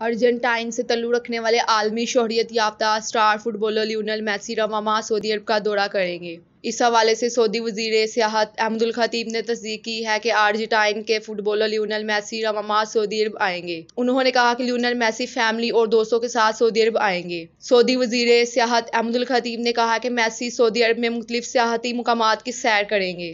Argentine से तल्लु रखने वाले आलमी शहरियत याफ्ता स्टार फुटबॉलर लियोनल मैसी रवामा सऊदी अरब का दौरा करेंगे। इस हवाले से सऊदी वज़ीर सियाहत अहमदुल खतीब ने तस्दीक की है कि अर्जेंटाइन के फुटबॉलर लियोनल मैसी रवामा सऊदी अरब आएँगे। उन्होंने कहा कि लियोनल मैसी फैमिली और दोस्तों के साथ सऊदी अरब आएँगे। सऊदी वज़ीर सियाहत अहमदुल खतीब ने कहा कि मैसी सऊदी अरब में मुख्तलिफ़ सियाहती मकाम की सैर करेंगे।